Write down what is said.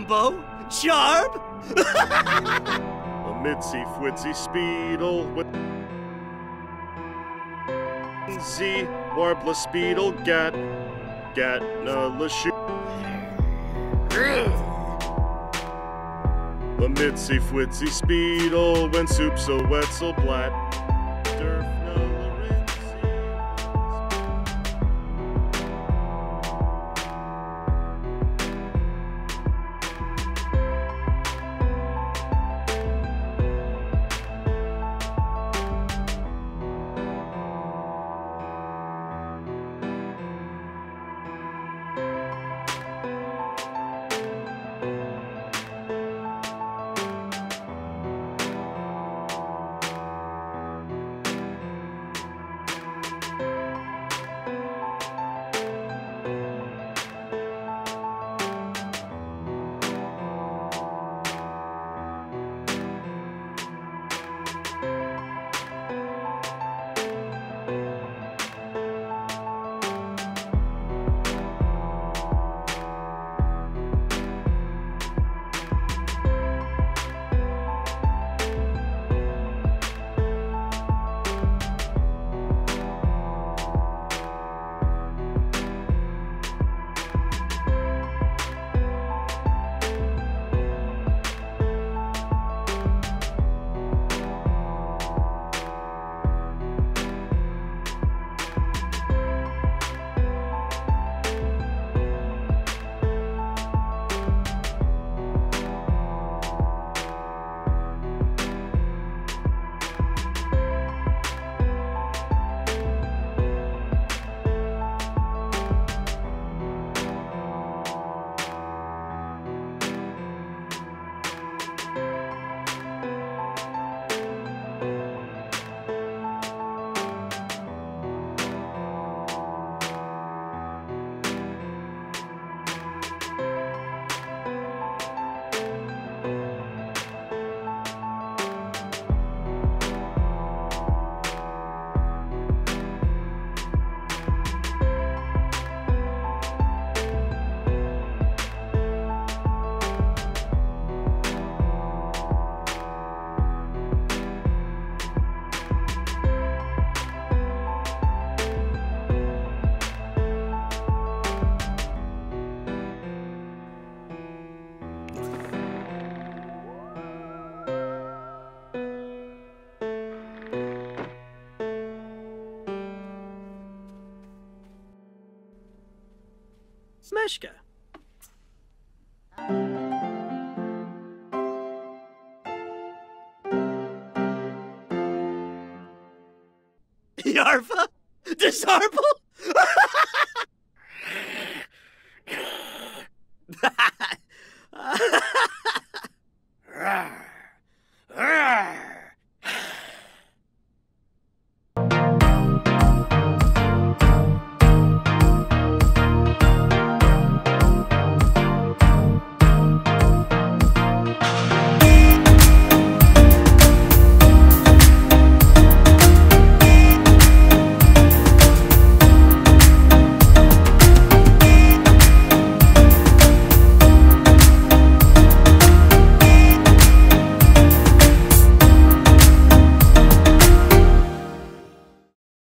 Umbo? Charb? A mitzy Fwitzy Speedle with Z Warbler Speedle Gat Gat Na Lashu The Mitzi Fwitzy Speedle when soup so wetzel blat Bye. Smeshka. Yarva? Desarble?